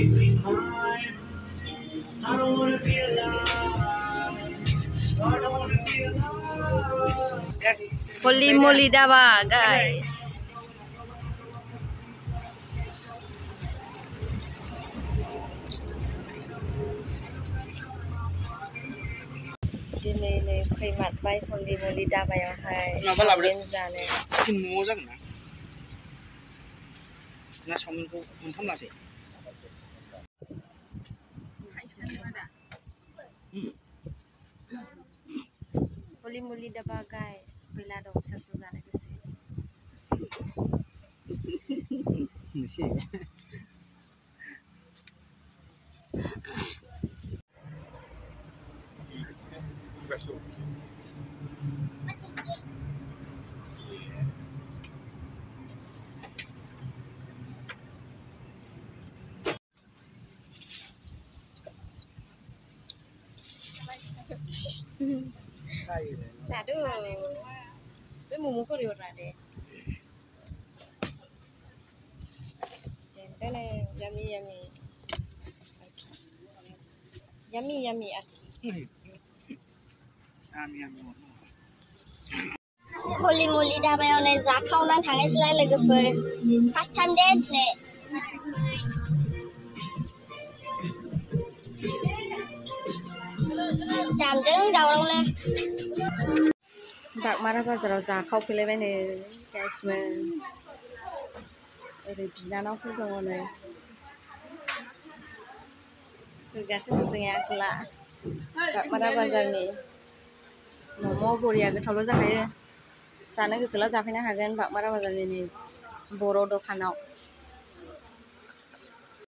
perfectly mine. I don't wanna be alive. I don't wanna be alive. Holy moly dawa, guys. Đi này này, khuy mặt bay holy moly dawa yang hai. Nó bắt làm được. Thì mua ra cũng Nó xong mình không, mình không làm gì. Muli-muli dah ba guys Bila ada usah suka nak kasi Nasi. Masih Sadu, tu mumu kau lihat ada. Entah le, yummy yummy, arki, yummy yummy arki. Yummy yummy. Holy moly, dah bayar ni zakau nang thangas lah lagi phơi. Fast time date. Time दे दिनै दामदों दावरावनो बागमारा बाजाराव जाखावफैलायबाय नै गाइसमोन ओरै बिनानावफोर दङ नै फैगासिनो जोंनि आसोला बागमारा बाजारनि मम' बरिया गोथावल' जाखायो जानो गोसोला जाफैनो हागोन बागमारा बाजारनि नै बर' दखानाव